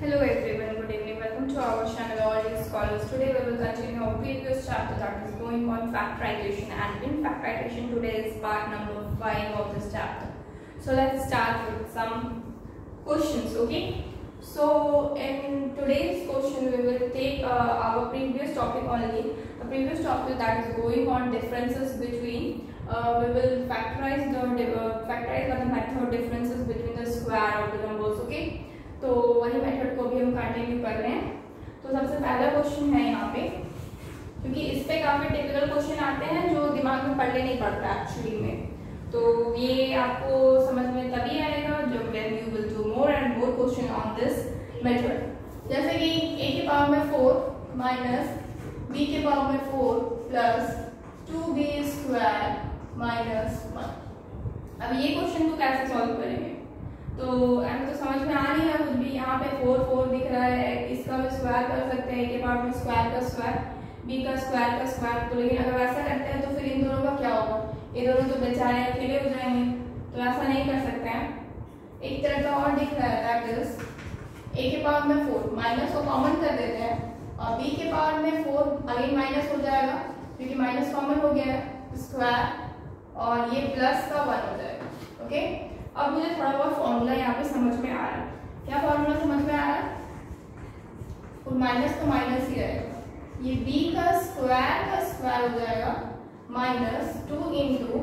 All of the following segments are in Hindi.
Hello everyone, good evening. Welcome to our channel All These Scholars. Today we will continue our previous chapter that is going on factorization and in factorization today is part number 5 of this chapter. So let's start with some questions, okay? So in today's question we will take uh, our previous topic only, the previous topic that is going on differences between uh, we will factorize the uh, factorize the method differences between the square of the numbers, okay? तो वही मेथड को भी हम कंटिन्यू कर रहे हैं। तो सबसे पहला क्वेश्चन है यहाँ पे, क्योंकि इस पे काफ़ी टिपिकल क्वेश्चन आते हैं जो दिमाग में पढ़ने नहीं पड़ता एक्चुअली में। तो ये आपको समझ में तभी आएगा जब when you will do more and more question on this method जैसे कि ए के पावर में फोर माइनस बी के पावर में four plus two B square minus one अब ये क्वेश्चन को कैसे सॉल्व करेंगे? तो हमें तो समझ में आ रही है कुछ भी यहाँ पे फोर फोर दिख रहा है, इसका भी स्क्वायर कर सकते हैं के पार्ट में स्क्वायर का स्क्वायर बी का स्क्वायर का स्क्वायर तो लेकिन अगर ऐसा करते हैं तो फिर इन दोनों का क्या होगा? ये दोनों तो बेचारे अकेले हो जाएँगे तो ऐसा नहीं कर सकते हैं। एक तरह का और दिख रहा है दैट ए के पावर में फोर माइनस को कॉमन कर देते हैं, और बी के पावर में फोर अगेन माइनस हो जाएगा, क्योंकि माइनस कॉमन हो गया स्क्वायर और ये प्लस का वन हो जाएगा ओके अब मुझे थोड़ा बहुत फॉर्मूला यहाँ पे समझ में आ रहा है। क्या फॉर्मूला समझ में आ रहा है? और माइनस तो माइनस ही रहेगा। ये b का स्क्वायर का स्क्वायर हो जाएगा minus two into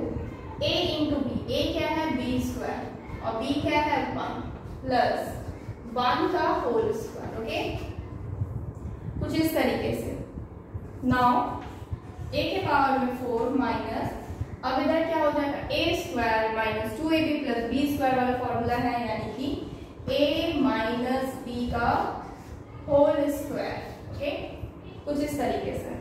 A into B A क्या है? बी स्क्वायर और b क्या है? वन प्लस वन का होल स्क्वायर ओके कुछ इस तरीके से। नाउ a के पावर में फोर माइनस अब इधर क्या हो जाएगा? A square minus two A B plus B square वाला फॉर्मूला है, यानी कि ए माइनस बी का होल स्क्वायर ओके कुछ इस तरीके से।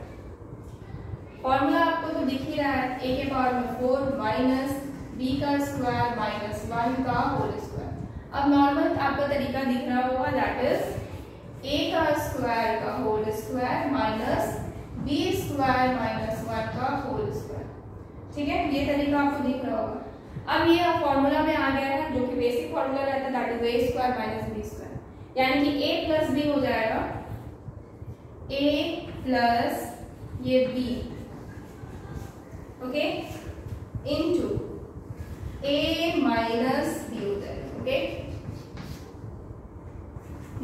फॉर्मूला आपको तो दिख ही रहा है ए के पावर में फोर माइनस बी का स्क्वायर माइनस वन का होल स्क्वायर अब नॉर्मल आपका तरीका दिख रहा होगा दैट इज़ ए का स्क्वायर का whole square minus B square minus one का होल स्क्वायर ठीक है? ये तरीका आपको दिख रहा होगा। अब ये फॉर्मूला में आ गया है जो कि बेसिक फॉर्मूला रहता है that is A square minus B square यानी कि ए प्लस बी हो जाएगा। ए प्लस ये B okay into A minus B हो जाएगा okay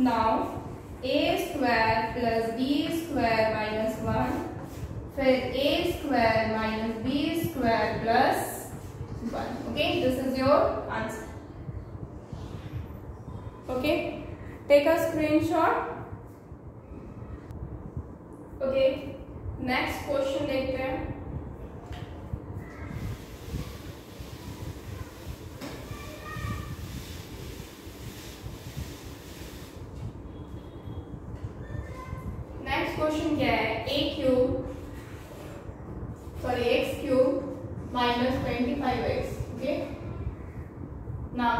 now A square plus B square minus one फिर A square minus B square plus one okay this is your answer okay take a screenshot okay next question देखते हैं. नेक्स्ट क्वेश्चन क्या है A cube sorry x cube minus 25x okay now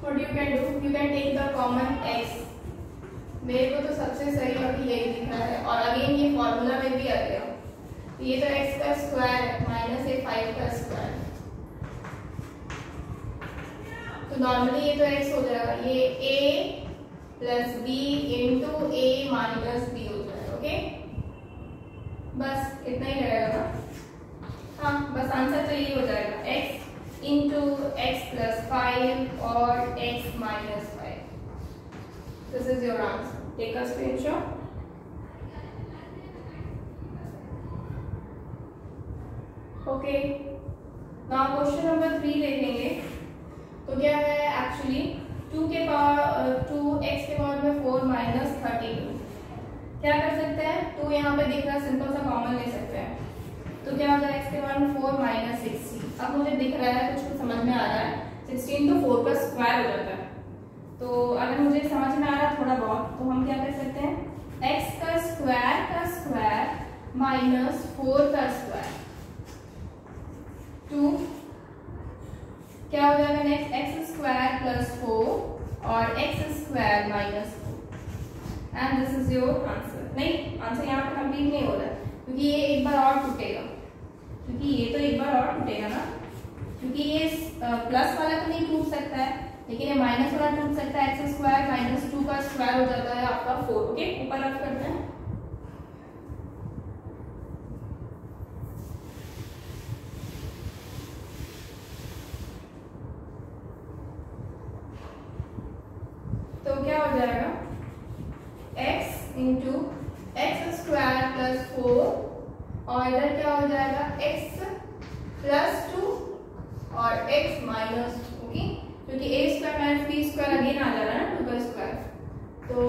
what you can do you can take the common x मेरे को तो सबसे सही अभी यही दिख रहा है। और अगेन, ये फॉर्मूला में भी आ गया। तो ये तो x का स्क्वायर है माइनस ए फाइव का स्क्वायर तो नॉर्मली ये तो x हो जाएगा। ये a plus B into A minus B हो जाएगा ओके बस इतना ही रहेगा। हाँ बस आंसर तो यही हो जाएगा। x into x plus five और x minus five this is your answer take a screenshot okay now question number three देखेंगे तो क्या है एक्चुअली टू के पावर टू एक्स के पावर में फोर माइनस थर्टी टू क्या कर सकते हैं? टू यहाँ पे दिख रहा है सिंपल सा कॉमन ले सकते हैं. तो क्या हो जाएगा एक्स के पावर में फोर माइनस सिक्सटीन अब मुझे दिख रहा है, कुछ कुछ समझ में आ रहा है. सिक्सटीन तो फोर का स्क्वायर हो जाता है. तो अगर मुझे समझ में आ रहा थोड़ा बहुत तो हम क्या कर सकते हैं? एक्स का स्क्वायर का स्क्वायर माइनस फोर का स्क्वायर टू क्या हो जाएगा next x square plus four और x square minus four and this is your answer नहीं आंसर यहाँ पर कंप्लीट नहीं हो रहा क्योंकि ये एक बार और टूटेगा। क्योंकि ये तो एक बार और टूटेगा ना। क्योंकि ये प्लस वाला तो नहीं टूट सकता है। लेकिन ये माइनस वाला टूट सकता है एक्स स्क्वायर माइनस टू का स्क्वायर हो जाता है आपका फोर ओके ऊपर रख करते हैं। तो क्या हो जाएगा? x into x square plus four और इधर क्या हो जाएगा? x प्लस टू और x माइनस टू ओके क्योंकि A square minus B square again आ जा रहा है टू का स्क्वायर तो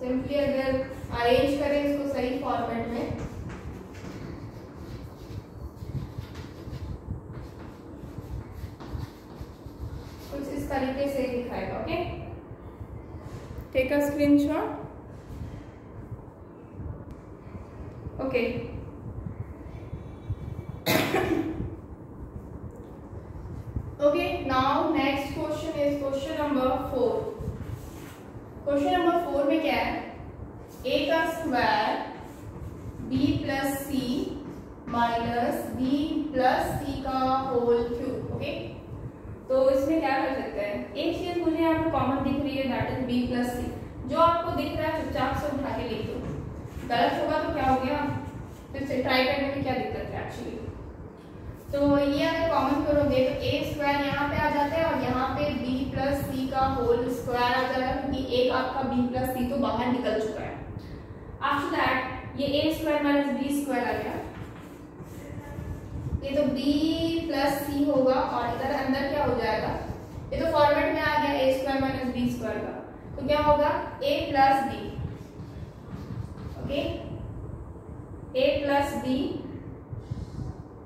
सिंपली अगर अरेंज करें इसको सही फॉर्मेट में, कुछ इस तरीके से दिखाएगा okay take a screenshot okay Okay, now next question number four. Question number four में क्या है? A का square b plus C minus B plus C का होल क्यूब ओके तो इसमें क्या कर सकते हैं? एक चीज़ मुझे पे कॉमन दिख रही है that is b plus C जो आपको दिख रहा है, चुपचाप से उठा के लिख दो। गलत होगा तो क्या हो गया? फिर से ट्राई करने में क्या दिक्कत है एक्चुअली तो ये अगर कॉमन करोगे तो ए स्क्वायर यहाँ पे आ जाता है और यहाँ पे बी प्लस सी का होल स्क्वायर आ जाएगा क्योंकि एक आपका बी प्लस सी तो बाहर निकल चुका है। आफ्टर दैट ये A square minus B square आ गया। ये तो बी प्लस सी होगा और इधर अंदर क्या हो जाएगा? ये तो फॉर्मेट में आ गया A square minus B square का। तो क्या होगा? A plus B okay A plus B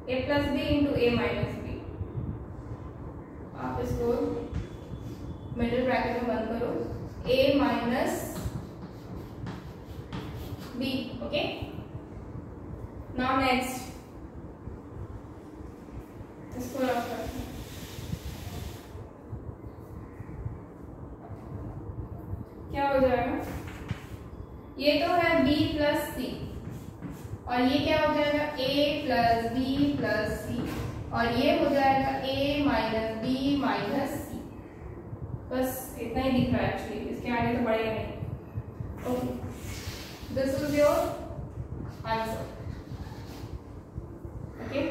A plus B into A minus B आप इसको मिडिल ब्रैकेट में बंद करो। A minus B okay now next इसको रख करते हैं क्या हो जाएगा ये तो है b प्लस सी और ये क्या हो जाएगा? A plus B plus C और ये हो जाएगा A minus B minus C बस इतना ही दिख रहा है एक्चुअली इसके आगे तो बढ़ेगा नहीं. Okay this is your answer okay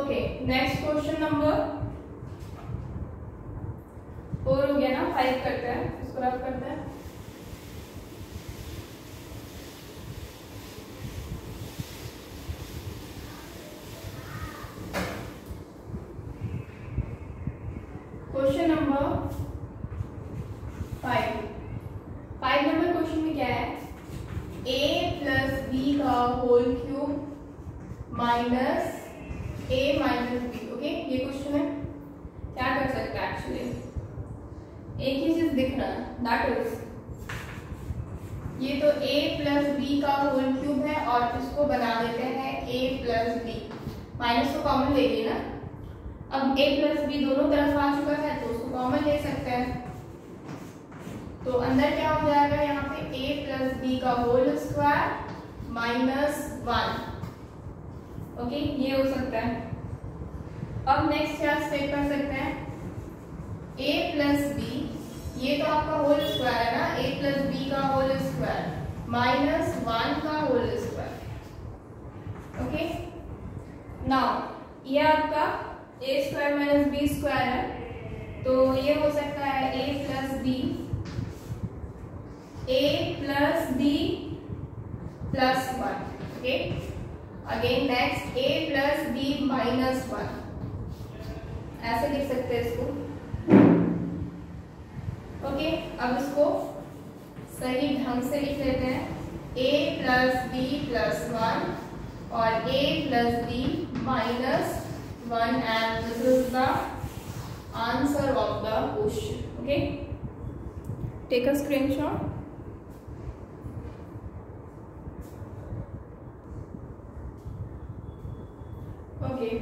okay next question number four हो गया ना फाइव करते हैं इसको रफ करते हैं question number five five number question में क्या है ए प्लस बी का whole cube minus A minus B okay ये क्वेश्चन है क्या कर सकते हैं एक्चुअली एक ही चीज़ दिख रहा है दैट इज़ ये तो a प्लस बी का होल क्यूब है और इसको बना देते हैं a प्लस बी माइनस को कॉमन ले लिए ना अब a प्लस बी दोनों तरफ़ आ चुका है तो उसको कॉमन ले सकते हैं तो अंदर क्या हो जाएगा यहाँ पे a प्लस बी का whole square minus one okay ये हो सकता है अब नेक्स्ट क्या स्टेप कर सकते हैं a प्लस बी ये तो आपका होल स्क्वायर है ना a प्लस बी का होल स्क्वायर माइनस वन का होल स्क्वायर। ओके नाउ ये आपका A square minus B square है। तो ये हो सकता है A plus B A plus B plus one okay again next A plus B minus one ऐसे लिख सकते हैं इसको। ओके okay, अब इसको सही ढंग से लिख लेते हैं। A plus B plus one और a plus B minus one and this is the answer of the question okay take a screenshot okay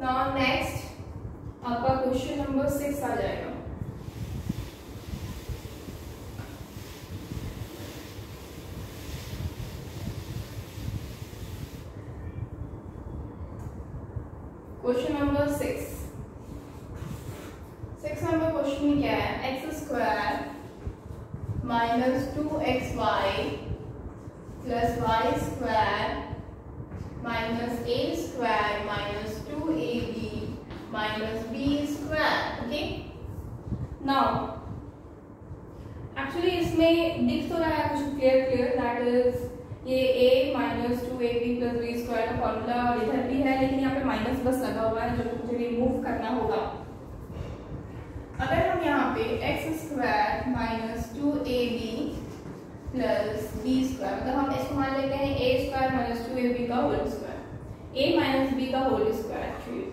now next आपका क्वेश्चन नंबर सिक्स आ जाएगा question number six six number question में क्या है X square minus two X Y plus Y square minus A square minus two A B minus B square okay now actually इसमें दिख तो रहा है कुछ क्लियर क्लियर दैट इज़ ये a minus two A B plus B square का फॉर्मूला और इधर भी है लेकिन यहाँ पे माइनस बस लगा हुआ है जो मुझे रिमूव करना होगा अगर हम यहाँ पे X square minus two A B plus B square मतलब हम इसको मान लेते हैं A square minus two A B का whole square A minus B का होल स्क्वायर एक्चुअली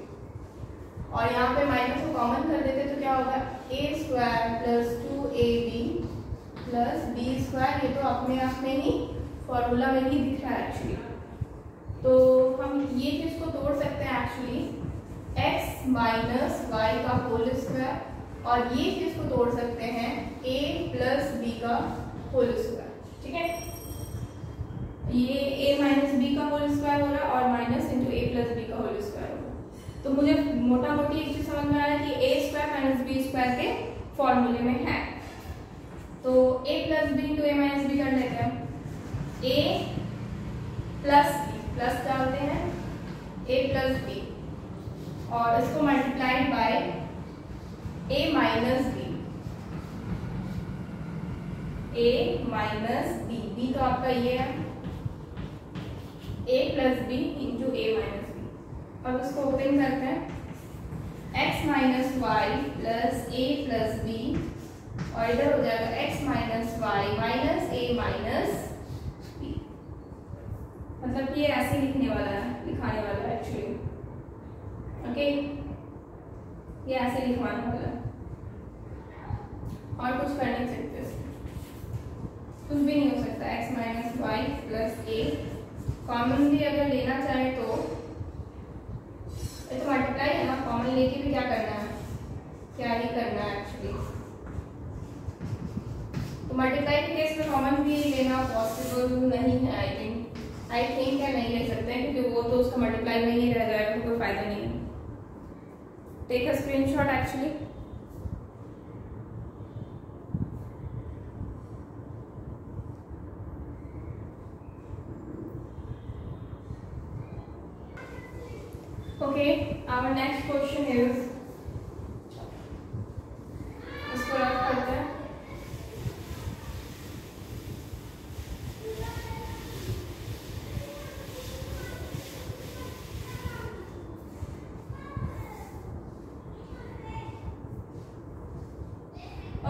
और यहाँ पे माइनस को कॉमन कर देते तो क्या होगा? A square plus two A B plus B square ये तो अपने आप में ही फॉर्मूला में ही दिख रहा है एक्चुअली तो हम ये चीज़ को तोड़ सकते हैं एक्चुअली x माइनस वाई का होल स्क्वायर और ये चीज़ को तोड़ सकते हैं? a प्लस बी का होल स्क्वायर ठीक है? ये a माइनस बी का होल स्क्वायर हो रहा है और minus into A plus B का होल स्क्वायर हो तो मुझे मोटा मोटी एक चीज़ समझ में आ रहा है कि A square minus B square के फॉर्मूले में है। तो a plus B into A minus B कर लेते हैं ए प्लस बी प्लस डालते हैं? ए प्लस बी और इसको multiplied by A minus B A minus B B तो आपका ये है। A plus B into A minus B अब इसको ओपन करते हैं। X minus Y plus A plus B और इधर हो जाएगा X minus Y minus A minus B मतलब ये ऐसे लिखने वाला है, लिखाने वाला है एक्चुअली ओके ये ऐसे लिखवाने वाला है और कुछ कर नहीं सकते। कुछ भी नहीं हो सकता, x minus Y plus A common भी अगर लेना चाहे तो तो मल्टीप्लाई है ना कॉमन लेके भी क्या करना है? क्या ही करना है एक्चुअली तो मल्टीप्लाई के केस में कॉमन भी लेना पॉसिबल नहीं है आई थिंक आई थिंक या नहीं ले सकते हैं, क्योंकि वो तो उसका मल्टीप्लाई में ही रह जाएगा, कोई फ़ायदा नहीं है। Take a screenshot actually okay our next question is इसको रख करते हैं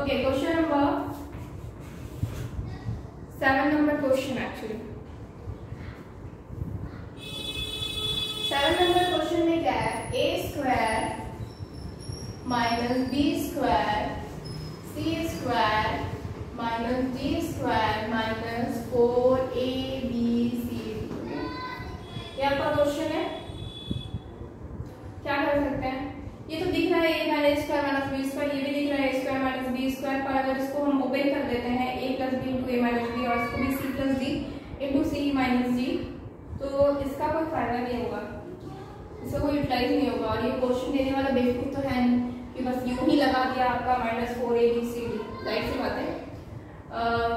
Okay, question number seven number question actually. Seven number question में क्या है A square square minus D square minus four A B C ये आपका क्वेश्चन है? क्या कर सकते हैं? ये तो दिख रहा है A minus square minus B square ये भी दिख रहा है A square minus B square पर अगर इसको हम ओपन कर देते हैं A plus B into A minus B और इसको भी C plus D into C minus D तो इसका कोई फ़ायदा नहीं होगा। इसका कोई यूटिलाइज नहीं होगा और ये क्वेश्चन देने वाला बेवकूफ़ तो है कि बस यूँ ही लगा दिया आपका minus four A B C D right सी बात है?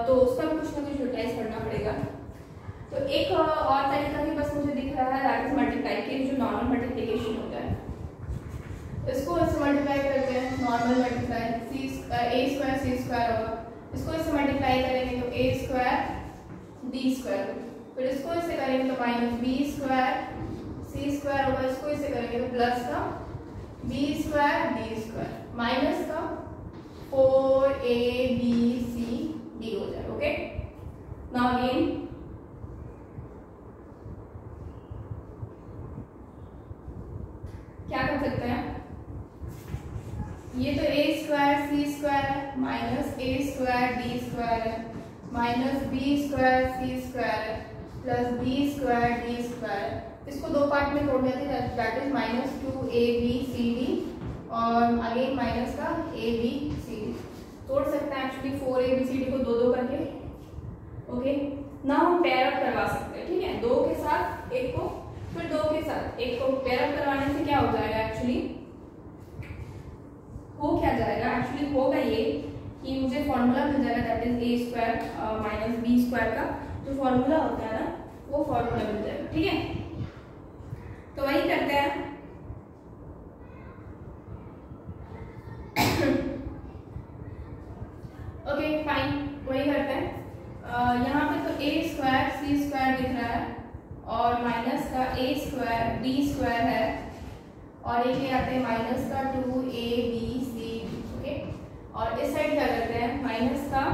तो उसका भी कुछ ना कुछ यूटिलाइज करना पड़ेगा। तो एक और तरीका भी बस मुझे दिख रहा है दैट इज़ मल्टीप्लाई के जो नॉर्मल मल्टीप्लिकेशन होता है। इसको इससे मल्टीप्लाई करते हैं normal multiply C A square C square होगा। इसको इससे मल्टीप्लाई करेंगे तो ए स्क्वायर डी स्क्वायर फिर इसको इससे करेंगे तो minus B square C square होगा। इसको इससे करेंगे तो प्लस का B square D square minus का four A B C D हो जाए ओके नाउ अगेन क्या कर सकते हैं? ये तो ए स्क्वायर सी स्क्वायर है minus A square D square है minus B square C square है plus B square D square इसको दो पार्ट में तोड़ देते हैं। That is minus two A B C D और अगेन माइनस का ए बी सी डी तोड़ सकते हैं actually four A B C D को दो दो करके। ओके ना हम पेयर अप करवा सकते हैं, ठीक है? दो के साथ एक को, फिर दो के साथ एक को पेयर अप करवाने से क्या हो जाएगा एक्चुअली हो क्या जाएगा? एक्चुअली होगा ये कि मुझे फॉर्मूला मिल जाएगा that is A square minus B square का। जो फॉर्मूला होता है ना, वो फॉर्मूला मिल जाएगा, ठीक है? तो वही करते हैं। ओके फाइन वही करते हैं। यहाँ पे तो ए स्क्वायर सी स्क्वायर दिख रहा है और माइनस का ए स्क्वायर बी स्क्वायर है। और एक ले आते हैं माइनस का two A B C okay और इस साइड क्या करते हैं? माइनस का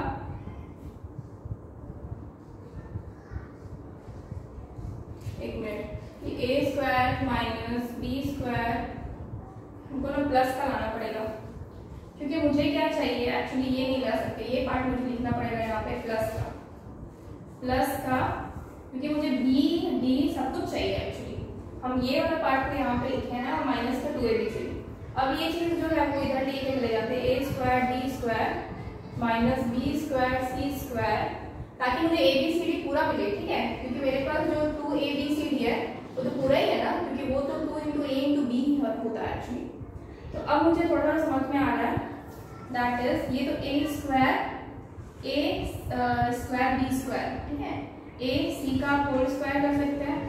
एक minute A square minus B square हमको ना प्लस का लाना पड़ेगा क्योंकि मुझे क्या चाहिए? एक्चुअली ये नहीं ला सकते। ये पार्ट मुझे लिखना पड़ेगा यहाँ पे प्लस का। प्लस का, क्योंकि मुझे बी डी सब कुछ चाहिए एक्चुअली हम ये वाला पार्ट को यहाँ पे लिखे हैं और माइनस का टू ए बी सी अब ये चीज़ जो है, वो इधर लेके चले जाते हैं। A square D square minus B square C square ताकि मुझे ए बी सी डी पूरा मिले, ठीक है? क्योंकि मेरे पास जो two A B C D है, वो तो पूरा ही है ना, क्योंकि वो तो two into A into B होता है एक्चुअली तो अब मुझे थोड़ा थोड़ा समझ में आ रहा है। दैट इज़ ये तो A square A square B square ठीक है? ए सी का होल स्क्वायर कर सकते हैं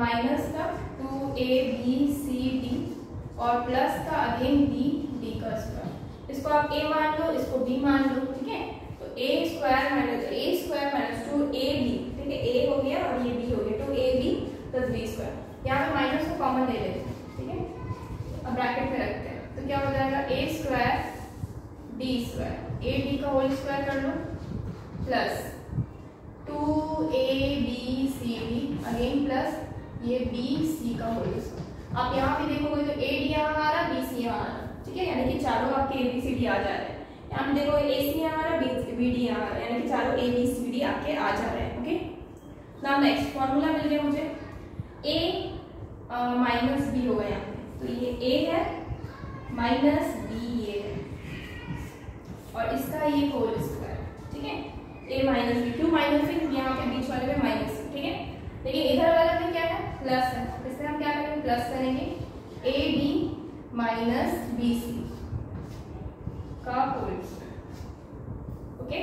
माइनस का two A B C D और प्लस का अगेन बी डी का स्क्वायर इसको आप ए मान लो, इसको बी मान लो, ठीक है? तो A square minus A square minus two A B ठीक है? ए हो गया और ये बी हो गया two A B plus B square यहाँ पे माइनस को कॉमन ले लेते हैं, ठीक है? अब ब्रैकेट में रखते हैं तो क्या हो जाएगा? A square D square A D का होल स्क्वायर कर लो plus two A B C D again plus ये बी सी का होल स्क्वायर आप यहाँ पे देखोगे तो ए डी यहाँ आ रहा बी सी यहाँ आ रहा. ठीक है? यानी कि चारों आपके ए बी सी डी आ जा रहे हैं. यहाँ पे देखो ए सी यहाँ आ रहा है बी डी यहाँ आ रहा है. यानी कि चारों ए बी सी डी आपके आ जा रहे हैं. ओके? नाउ नेक्स्ट फॉर्मूला मिल गया मुझे. ए माइनस बी होगा यहाँ पे. तो ये ए है माइनस बी ये है. और इसका ये होल स्क्वायर ठीक है? ए माइनस बी क्यों माइनस बी यहाँ पे बीच वाले में माइनस ठीक है? लेकिन इधर वाला में क्या है? प्लस है। इसमें हम क्या करेंगे? प्लस करेंगे। A B minus B C का होल ओके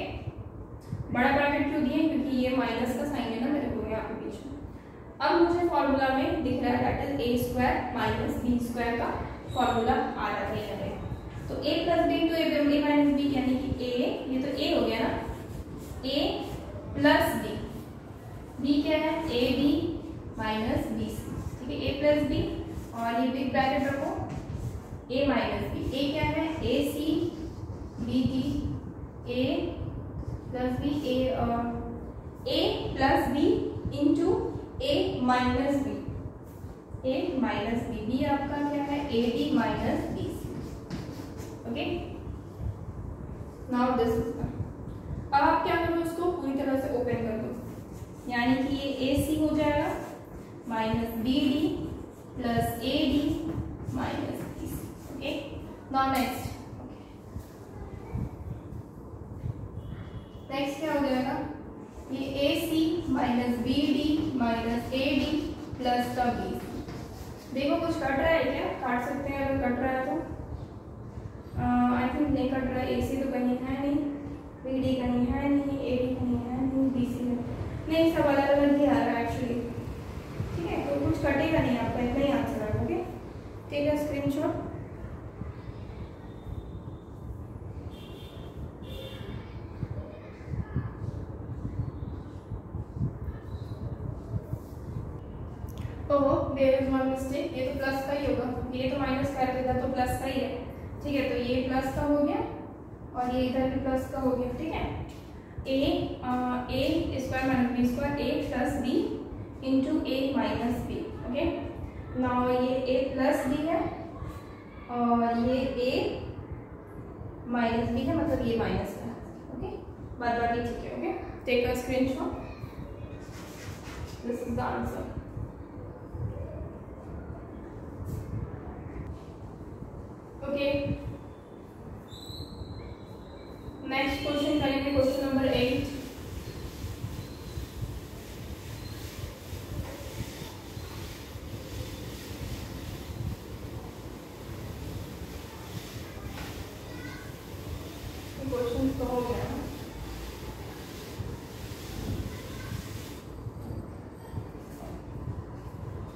बड़ा ब्रैकेट क्यों दिए? क्योंकि ये माइनस का साइन है ना मेरे को, यहाँ पे बीच में। अब मुझे फॉर्मूला में दिख रहा है that is A square minus B square का फॉर्मूला आ रहा है। तो ए प्लस बी तो ए बी माइनस बी यानी कि ए ये तो ए हो गया ना? ए प्लस बी बी क्या है? A B minus B C ठीक है? ए प्लस बी और ये बिग ब्रैकेट रखो। ए माइनस बी ए क्या है? A C B D A plus B A A plus B into A minus B A minus B B आपका क्या है? A D minus okay now this is अब आप क्या करो इसको पूरी तरह से ओपन कर दो। यानी कि ये ए सी हो जाएगा minus B D plus A D minus okay now next next क्या हो जाएगा? ये A C minus B D minus A D plus का बी देखो कुछ कट रहा है क्या? काट सकते हैं अगर कट रहा है तो। आई थिंक नहीं कट रहा है ए सी तो कहीं है नहीं बी डी कहीं है नहीं ए डी कहीं है नहीं बी सी नहीं, सब अलग अलग ही आ रहा है एक्चुअली ठीक है तो कुछ कटेगा नहीं आपका, इतना ही आंसर है ओके ठीक है स्क्रीन शॉट ओहो देयर इज़ वन मिस्टेक ये तो प्लस का ही होगा। ये तो माइनस कर देगा तो प्लस का ही है। ठीक है तो ये प्लस का हो गया और ये इधर भी प्लस का हो गया, ठीक है? A A square minus B square A plus B into A minus B okay now ये ए प्लस बी है और ये ए माइनस बी है मतलब ये माइनस का ओके बात बात ठीक है okay take a screenshot this is the answer okay next question करेंगे क्वेश्चन नंबर एट तो हो गया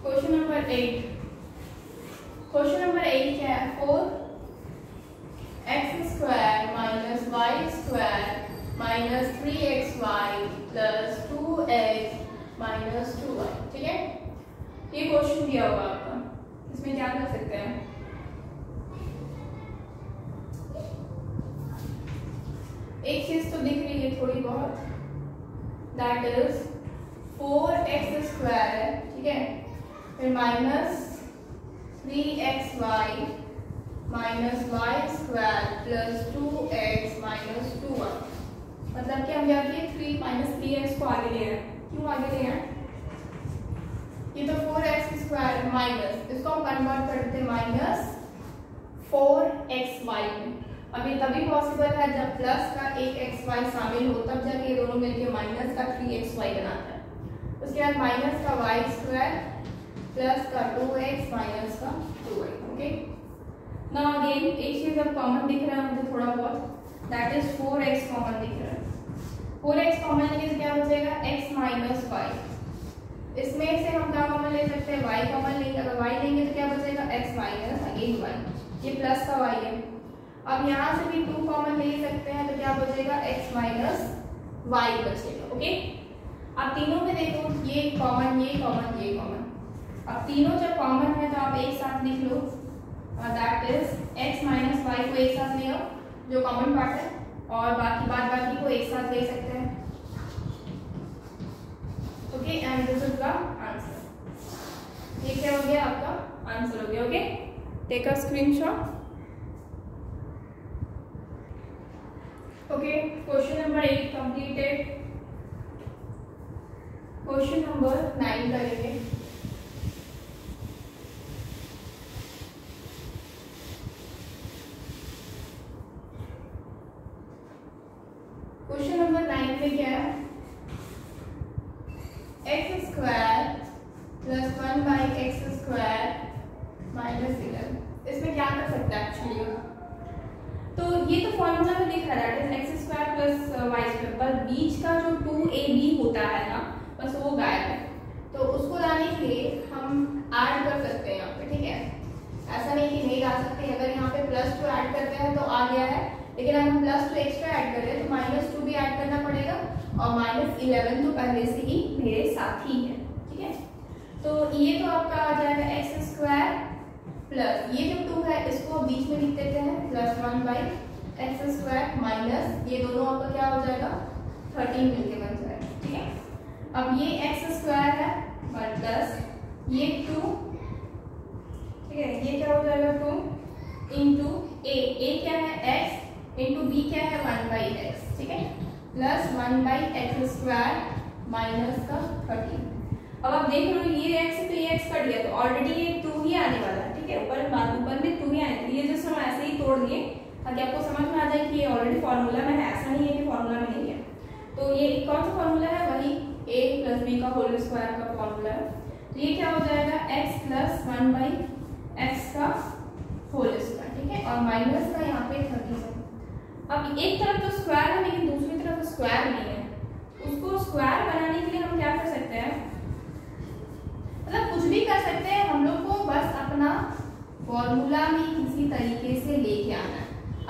question number eight question number eight क्या है four X square minus Y square minus three X Y plus two X minus two Y ठीक है? ये क्वेश्चन दिया होगा आपका। इसमें क्या कर सकते हैं? एक चीज़ तो दिख रही है थोड़ी बहुत। That is four X square है ठीक है? फिर minus three X Y minus Y square plus two X minus two Y मतलब कि हम किए? थ्री माइनस थ्री एक्स को आगे ले रहे हैं। क्यों आगे ले हैं ये तो फोर एक्स स्क्वायर माइनस इसको हम कन्वर्ट कर देते माइनस फोर एक्स वाई में ये तभी पॉसिबल है जब प्लस का एक एक्स वाई शामिल हो, तब जाके ये दोनों मिलकर माइनस का थ्री एक्स वाई बनाता है। उसके बाद माइनस का वाई स्क्वायर प्लस का टू एक्स माइनस का टू वाई ओके ना अगेन एक चीज़ अब कॉमन दिख रहा है मुझे थोड़ा बहुत that is four X common दिख रहा है। फोर एक्स कॉमन लेने क्या बचेगा एक्स माइनस वाई इसमें से हम क्या कॉमन ले सकते हैं? वाई कॉमन लेंगे। अगर वाई लेंगे तो क्या बचेगा एक्स माइनस अगेन वाई ये प्लस का वाई है। अब यहाँ से भी टू कॉमन ले सकते हैं तो क्या बचेगा एक्स माइनस वाई बचेगा ओके? अब तीनों में देखो, ये कॉमन ये कॉमन ये कॉमन अब तीनों जब कॉमन है तो आप एक साथ लिख लो। That is X minus Y को एक साथ ले आओ, जो कॉमन पार्ट है। और बाकी बाद बाकी को एक साथ ले सकते हैं। Okay and this is the answer ये क्या हो गया आपका? आंसर हो गया okay take a screenshot okay question number eight completed question number nine करेंगे. क्वेश्चन नंबर नाइन में क्या है X square plus one by X square minus eleven इसमें क्या कर सकते हैं एक्चुअली तो ये तो फॉर्मूला में लिखा है that is X square plus Y square पर बीच का जो टू ए बी होता है ना बस वो गायब है तो उसको लाने के लिए हम ऐड कर सकते हैं यहाँ पे ठीक है ऐसा नहीं कि नहीं ला सकते अगर यहाँ पे प्लस टू ऐड करते हैं तो आ गया है लेकिन अगर हम प्लस टू एक्स्ट्रा ऐड कर रहे हैं तो माइनस टू भी ऐड करना पड़ेगा और माइनस इलेवन तो पहले से ही मेरे साथ ही है, ठीक है? तो ये तो आपका आ जाएगा एक्स स्क्वायर प्लस ये जो टू है, इसको बीच में लिख देते हैं plus one by X square minus ये दोनों आपका क्या हो जाएगा? थर्टीन मिलके बन जाएगा, ठीक है? अब ये एक्स स्क्वायर है वन प्लस ये टू ठीक है? ये क्या हो जाएगा टू इंटू ए ए क्या है एक्स इंटू बी क्या है? वन बाई एक्स ठीक है? Plus one by X square minus का थर्टीन अब आप देख लो ये एक्स तो ये एक्स कट गया तो ऑलरेडी ये टू ही आने वाला है है? ऊपर ऊपर में टू ही आए थे ये जस्ट हम ऐसे ही तोड़ दिए, ताकि आपको समझ में आ जाए कि ये ऑलरेडी फॉर्मूला में है, ऐसा नहीं है कि फॉर्मूला में नहीं है। तो ये कौन सा फॉर्मूला है? वही ए प्लस बी का होल स्क्वायर का फॉर्मूला है। तो ये क्या हो जाएगा? X plus one by X का होल स्क्वायर ठीक है? और माइनस का यहाँ पे थर्टी अब एक तरफ़ तो स्क्वायर है, लेकिन दूसरी तरफ़ स्क्वायर नहीं है। उसको स्क्वायर बनाने के लिए हम क्या कर सकते हैं? मतलब कुछ भी कर सकते हैं, हम लोग को बस अपना फॉर्मूला में किसी तरीके से लेके आना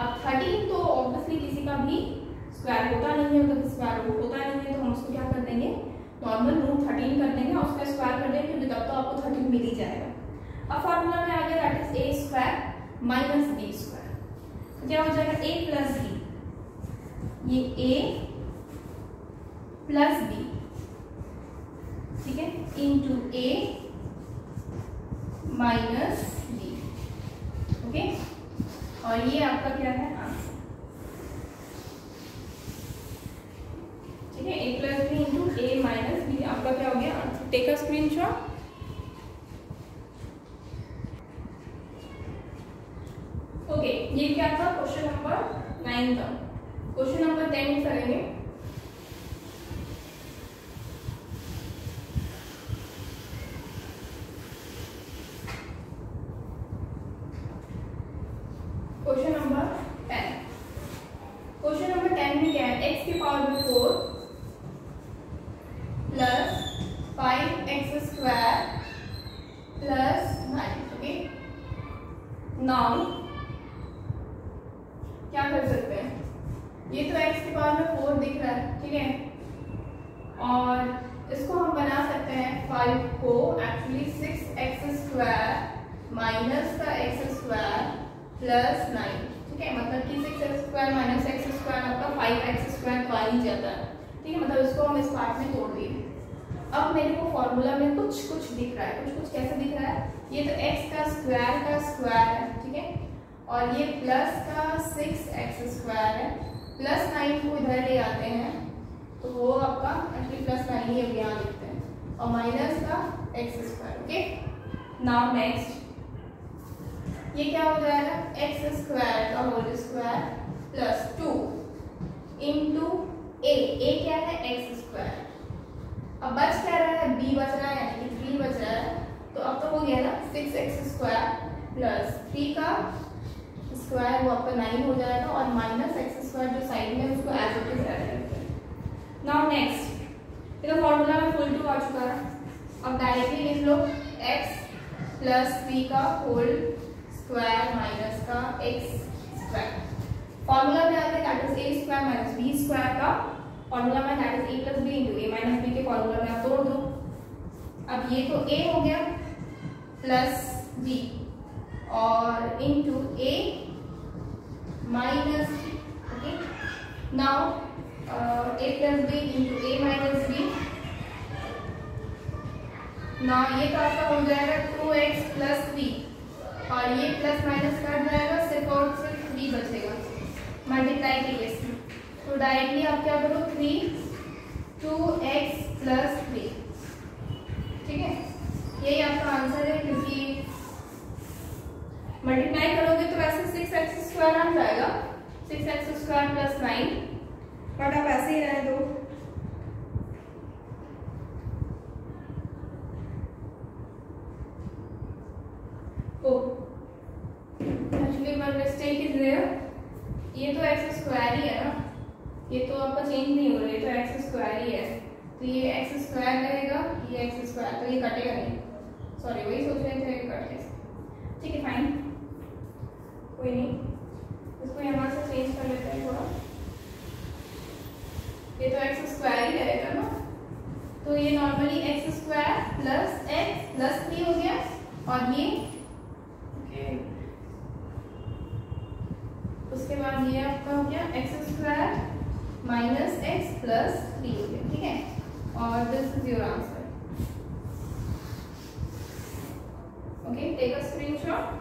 अब थर्टीन तो ऑब्वियसली किसी का भी स्क्वायर होता नहीं है मतलब स्क्वायर रूट होता नहीं है तो हम उसको क्या कर देंगे? नॉर्मल रूट थर्टीन कर देंगे और उसका स्क्वायर कर देंगे, क्योंकि तब तो आपको थर्टीन मिल ही जाएगा। अब फॉर्मूला में आ गया that is A square minus B square क्या हो जाएगा? ए प्लस बी ये ए प्लस बी, ठीक है into A minus B okay? और ये आपका क्या है? आंसर। ठीक है A plus B into A minus B आपका क्या हो गया? Answer. Take a screenshot okay, ये क्या था? क्वेश्चन नंबर नाइन का क्वेश्चन नंबर टेन करेंगे question number ten question number ten X की पावर में four plus five X square plus nine okay now क्या कर सकते हैं ये तो x की पावर में फोर दिख रहा है ठीक है और इसको हम बना सकते हैं फाइव को actually six x square minus का एक्स स्क्वायर प्लस नाइन ठीक है मतलब कि six x square minus x square आपका फाइव एक्स स्क्वायर तो आ ही जाता है ठीक है मतलब इसको हम इस पार्ट में तोड़ दिए अब मेरे को फॉर्मूला में कुछ कुछ दिख रहा है कुछ कुछ कैसे दिख रहा है ये तो x का स्क्वायर का स्क्वायर है, ठीक है? और ये प्लस का सिक्स एक्स स्क्वायर है। प्लस नाइन को इधर ले आते हैं तो वो आपका एक्चुअली प्लस नाइन ही अब यहाँ लिखते हैं। और माइनस का x square okay now next ये क्या हो जाएगा? एक्स स्क्वायर का whole square plus two into a a क्या है? एक्स स्क्वायर अब बच क्या रहा है? बी बच रहा है, यानी कि थ्री बच रहा है। तो अब तो हो गया ना six x square plus three का स्क्वायर वो आपका नाइन हो जाएगा और माइनस एक्स स्क्वायर जो साइड में उसको as it is add now next तो फॉर्मूला में फुल टू आ चुका है। अब डायरेक्टली लिख लो, x प्लस थ्री का होल स्क्वायर माइनस का x स्क्वायर फॉर्मूला में आता है that is a square minus b square का। फॉर्मूला में that is a plus b into a minus b के फॉर्मूला में आप तोड़ दो। अब ये तो a हो गया। प्लस बी और into a minus now uh, a plus b into a minus b. Now ये तो आपका हो जाएगा टू एक्स प्लस थ्री और ये प्लस माइनस कट जाएगा सिर्फ़ और सिर्फ़ थ्री बचेगा। मल्टीप्लाई के में। तो डायरेक्टली आप क्या करो? Three two x plus three ठीक है? यही आपका आंसर है क्योंकि मल्टीप्लाई करोगे तो वैसे सिक्स एक्स स्क्वायर आ जाएगा। Six x square plus nine but आप ऐसे ही रहने दो। देयर ये तो एक्स स्क्वायर ही है ना। ये तो आपका चेंज नहीं हो रहा है तो एक्स स्क्वायर ही है। तो ये एक्स स्क्वायर रहेगा ये एक्स स्क्वायर तो ये कटेगा नहीं। सॉरी वही सोच रहे थे कट ठीक है फाइन कोई नहीं। इसको यहाँ से चेंज कर लेते हैं थोड़ा। ये तो एक्स स्क्वायर ही रहेगा ना। तो ये normally x square plus x plus three हो गया। और ये? उसके बाद ये आपका हो गया x square minus x plus three हो गया। ठीक है? और this is your answer okay take a screenshot